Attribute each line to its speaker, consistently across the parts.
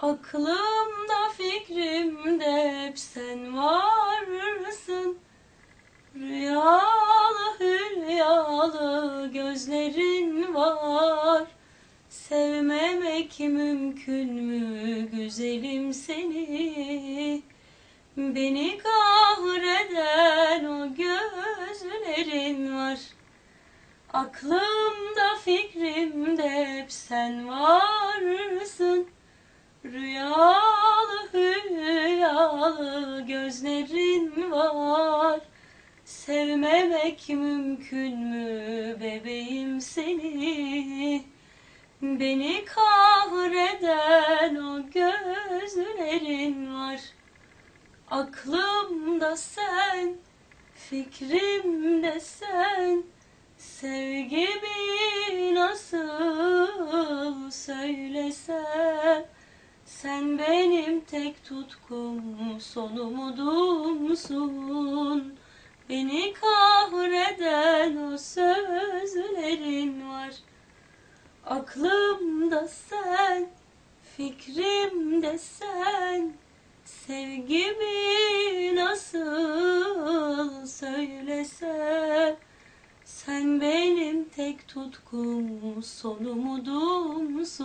Speaker 1: Aklımda fikrimde hep sen varsın Rüyalı hülyalı gözlerin var. Sevmemek mümkün mü? Güzelim seni. Beni kahreden o gözlerin var. Aklımda fikrimde hep sen varsın Sevmemek mümkün mü bebeğim seni? Beni kahreden o gözlerin var. Aklımda sen, fikrimde sen. Sevgimi nasıl söylesem Sen benim tek tutkum son umudumsun Beni kahreden o sözlerin var. Aklımda sen, fikrimde sen Sevgimi nasıl söylesem Sen benim tek tutkum son umudumsun.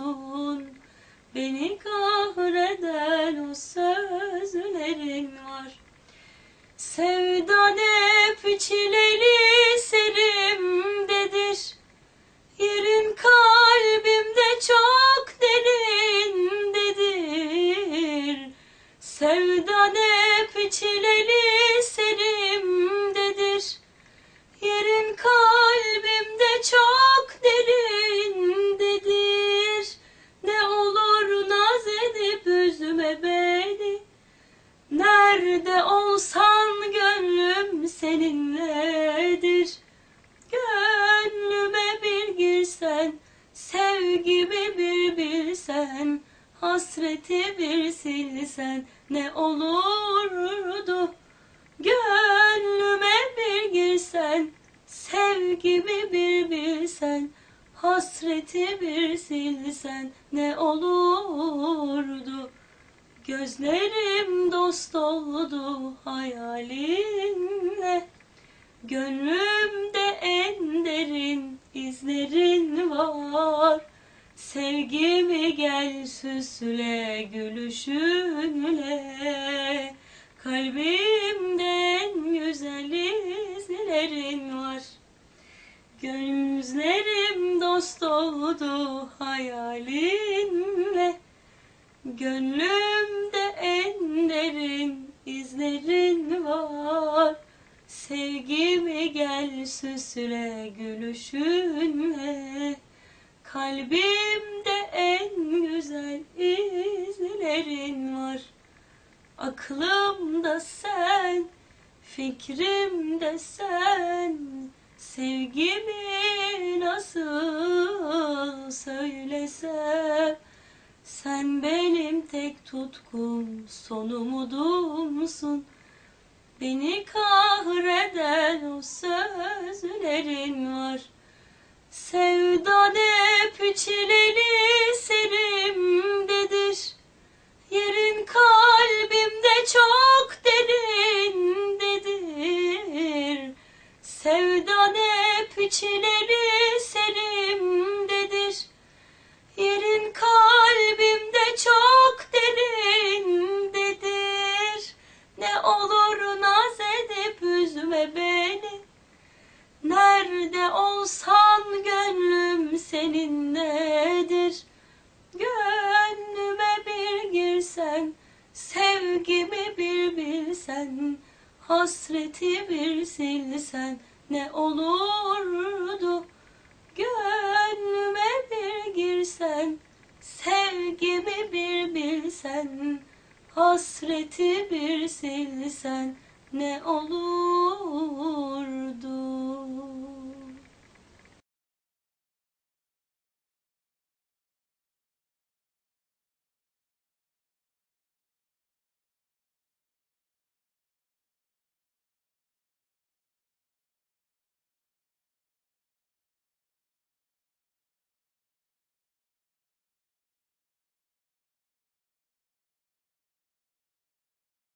Speaker 1: Beni kahreden o sözlerin var. Sevdan hep çileli serimdedir Yerin kalbimde çok derindedir Sevdan hep çileli serimdedir Yerin kalbimde çok derindedir Ne olur naz edip üzme beni. Nerede gönlüm seninledir. Gönlüme bir girsen Sevgimi bir bilsen Hasreti bir silsen Ne olurdu? Gönlüme bir girsen Sevgimi bir bilsen Hasreti bir silsen Ne olurdu Gözlerim dost oldu hayalinle Gönlümde en derin izlerin var. Sevgimi gel süsle gülüşünle. Kalbimde en güzel izlerin var. Gözlerim dost oldu hayalinle Gönlümde Sevgimi gel süsle gülüşünle. Kalbimde en güzel izlerin var. Aklımda sen, fikrimde sen. Sevgimi nasıl söylesem Sen benim tek tutkum son umudumsun Beni kahreden o sözlerin var. Sevdan hep çileli serimdedir Yerin kalbimde çok derindedir Sevdan hep çileli bilsen Hasreti bir silsen Ne olurdu? Gönlüme bir girsen Sevgimi bir bilsen Hasreti bir silsen Ne olurdu